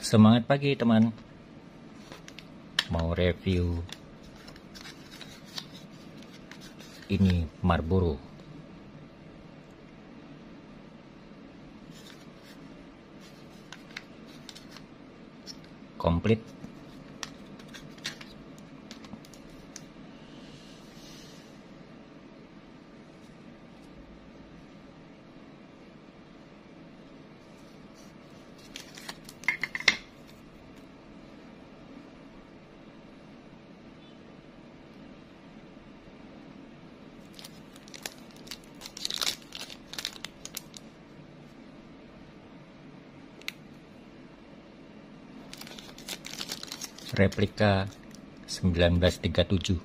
Semangat pagi teman. Mau review Ini Marlboro. Komplit replika 1937